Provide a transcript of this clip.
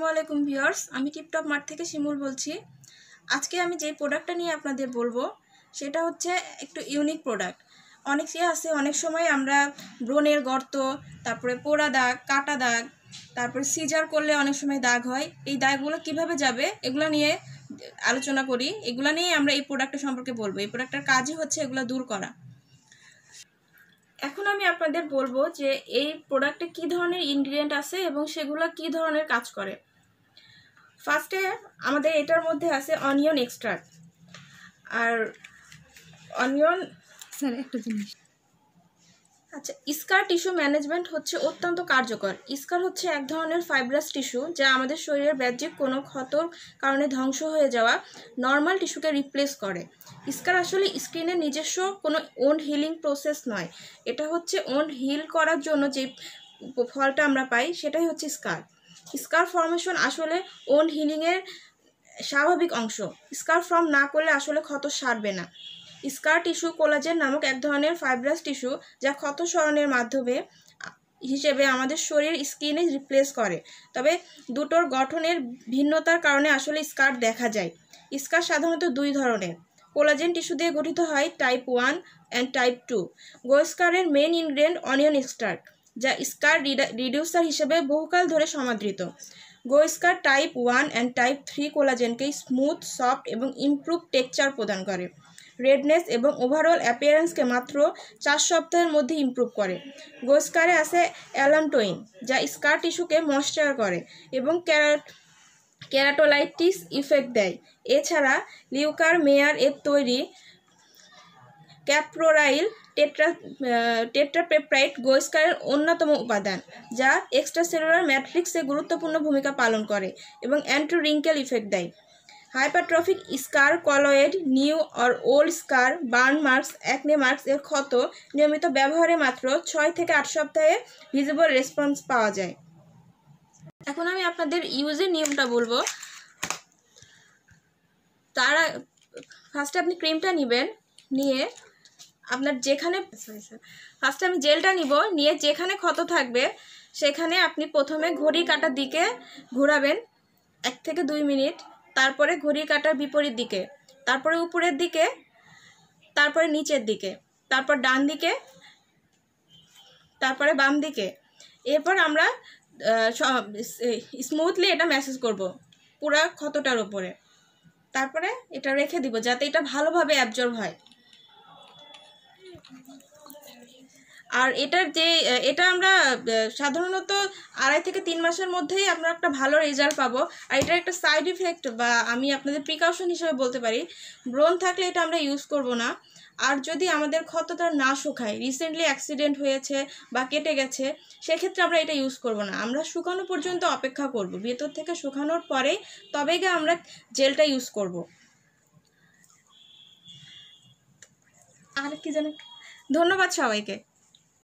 আসসালামু আলাইকুম ভিউয়ার্স, আমি টিপটপ মার্ট থেকে শিমুল বলছি। আজকে আমি যে প্রোডাক্টটা নিয়ে আপনাদের বলব, সেটা হচ্ছে একটু ইউনিক প্রোডাক্ট। অনেক অনেকে আছে, অনেক সময় আমরা ব্রণের গর্ত, তারপরে পোড়া দাগ, কাটা দাগ, তারপরে সিজার করলে অনেক সময় দাগ হয়। এই দাগগুলো কীভাবে যাবে, এগুলো নিয়ে আলোচনা করি। এগুলো নিয়ে আমরা এই প্রোডাক্টটা সম্পর্কে বলব। এই প্রোডাক্টের কাজই হচ্ছে এগুলো দূর করা। এখন আমি আপনাদের বলব যে এই প্রোডাক্টে কি ধরনের ইনগ্রিডিয়েন্ট আছে এবং সেগুলো কি ধরনের কাজ করে। ফার্স্টে আমাদের এটার মধ্যে আছে অনিয়ন এক্সট্রাক্ট আর অনিয়ন স্যার একটা জিনিস। আচ্ছা স্কার টিস্যু ম্যানেজমেন্ট হচ্ছে অত্যন্ত কার্যকর। স্কার হচ্ছে এক ধরনের ফাইব্রাস টিস্যু যা আমাদের শরীরের বাহ্যিক কোনো ক্ষতর কারণে ধ্বংস হয়ে যাওয়া নর্মাল টিস্যুকে রিপ্লেস করে। স্কার আসলে স্কিনের নিজস্ব কোনো ওন হিলিং প্রসেস নয়। এটা হচ্ছে ওন হিল করার জন্য যে ফলটা আমরা পাই সেটাই হচ্ছে স্কার স্কার ফর্মেশন আসলে ওন হিলিংয়ের স্বাভাবিক অংশ। স্কার ফর্ম না করলে আসলে ক্ষত সারবে না। স্কার টিস্যু কোলাজেন নামক এক ধরনের ফাইব্রাস টিস্যু যা ক্ষত সরণের মাধ্যমে হিসেবে আমাদের শরীর স্কিনে রিপ্লেস করে। তবে দুটোর গঠনের ভিন্নতার কারণে আসলে স্কার দেখা যায়। স্কার সাধারণত দুই ধরনের। কোলাজেন টিস্যু দিয়ে গঠিত হয় type one and type two গোস্কারের main ingredient onion extract যা স্কার রিডিউসার হিসেবে বহুকাল ধরে সমাদৃত। Goscar type one and type three কোলাজেনকে smooth, soft এবং ইমপ্রুভ টেক্সচার প্রদান করে। রেডনেস এবং ওভারঅল অ্যাপিয়ারেন্সকে মাত্র চার সপ্তাহের মধ্যে ইমপ্রুভ করে। গোস্কারে আছে অ্যালামটোইন যা স্কার টিস্যুকে ময়শ্চার করে এবং ক্যারাট ক্যারাটোলাইটিস ইফেক্ট দেয়। এছাড়া লিউকার মেয়ার এর তৈরি ক্যাপ্রোরাইল টেট্রা টেট্রাপেপ্রাইড গোস্কারের অন্যতম উপাদান, যা এক্সট্রাসেলুলার ম্যাট্রিক্সে গুরুত্বপূর্ণ ভূমিকা পালন করে এবং অ্যান্টি রিঙ্কেল ইফেক্ট দেয়। Hypertrophic scar keloid, new or old scar, burn marks, acne marks এর ক্ষত নিয়মিত ব্যবহারে মাত্র ছয় থেকে আট সপ্তাহে ভিজিবল রেসপন্স পাওয়া যায়। এখন আমি আপনাদের ইউজের নিয়মটা বলব। তারা ফার্স্টে আপনি ক্রিমটা নেবেন, নিয়ে আপনার যেখানে ফার্স্টে আমি জেলটা নিব, নিয়ে যেখানে ক্ষত থাকবে, সেখানে আপনি প্রথমে ঘড়ি কাটার দিকে ঘোরাবেন এক থেকে দুই মিনিট, তারপরে ঘড়ি কাটার বিপরীত দিকে, তারপরে উপরের দিকে, তারপরে নিচের দিকে, তারপর ডান দিকে, তারপরে বাম দিকে। এরপর আমরা স্মুথলি এটা ম্যাসেজ করব, পুরা ক্ষতটার ওপরে তারপরে এটা রেখে দিব, যাতে এটা ভালোভাবে অ্যাবজর্ব হয়। আর এটার যে, এটা আমরা সাধারণত আড়াই থেকে তিন মাসের মধ্যেই আমরা একটা ভালো রেজাল্ট পাবো। আর এটার একটা সাইড ইফেক্ট বা আমি আপনাদের প্রিকশন হিসেবে বলতে পারি, ব্রণ থাকলে এটা আমরা ইউজ করব না। আর যদি আমাদের ক্ষতটা না শুকায় রিসেন্টলি অ্যাক্সিডেন্ট হয়েছে বা কেটে গেছে, সেক্ষেত্রে আমরা এটা ইউজ করব না। আমরা শুকানো পর্যন্ত অপেক্ষা করব। ভেতর থেকে শুকানোর পরে তবে গিয়ে আমরা জেলটা ইউজ করব। আর কি জানেন ধন্যবাদ সবাইকে।